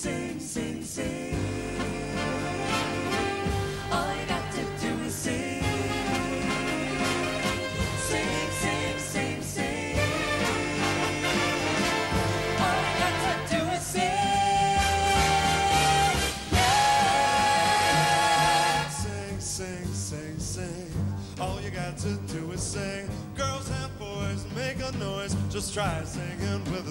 sing, sing, sing. All I got to do is sing. Sing, sing, sing, sing. All I got to do is sing. Sing, sing, sing, sing. All you got to do is sing. Girls and boys make a noise. Just try singing with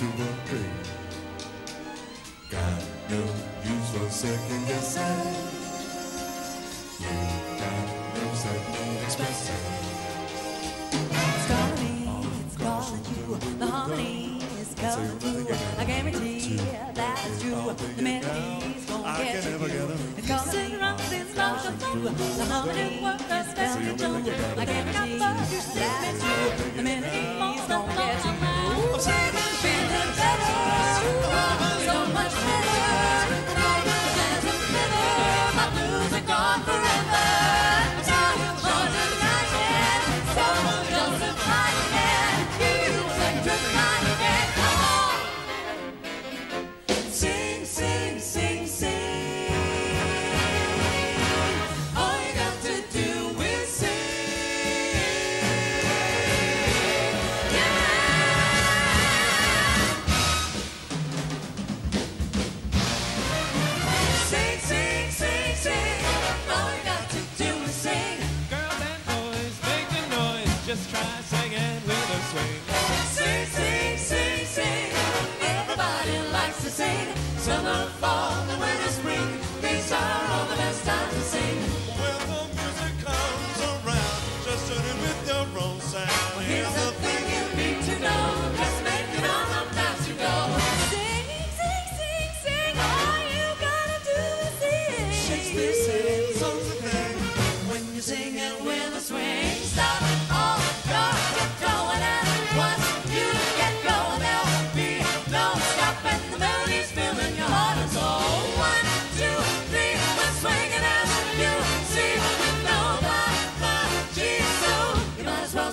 to a. Got no use for second guessing. You got no second expressing. It's calling me, it's calling you. The harmony is calling. I guarantee that it's true. The melody's gonna get you. It's calling around, it's not the flow. The harmony works best, best to. I guarantee that it's true. The melody. Let's try singing with a swing. Sing, sing, sing, sing. Everybody likes to sing. Summer, fall.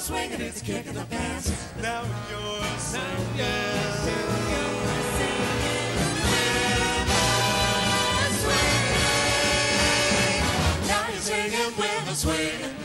swinging, it's kicking the pants. Now you're singing. Now you're singing. with a swing.